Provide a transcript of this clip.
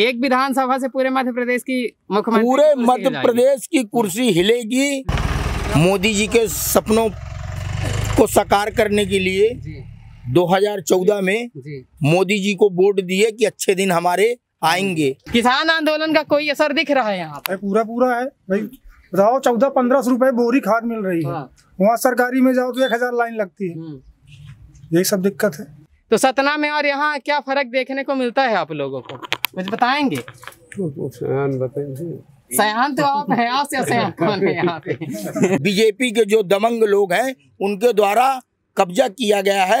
एक विधानसभा से पूरे मध्य प्रदेश की मुख्यमंत्री पूरे मध्य प्रदेश की कुर्सी हिलेगी मोदी जी के सपनों को साकार करने के लिए। जी। 2014 में मोदी जी को वोट दिए कि अच्छे दिन हमारे आएँगे। किसान आंदोलन का कोई असर दिख रहा है यहाँ पूरा? पूरा है। भाई बताओ चौदह पंद्रह सौ रुपए बोरी खाद मिल रही है। हाँ। वहाँ सरकारी में जाओ तो एक हज़ार लाइन लगती है। हम्म। यही सब दिक्कत है। तो सतना में और यहाँ क्या फ़र्क देखने को मिलता है आप लोगों को? कुछ बताएँगे? सयान तो आप हैं आप से सयान कौन है यहाँ पे? बीजेपी के जो दमंग लोग हैं उनके द्वारा कब्जा किया गया है।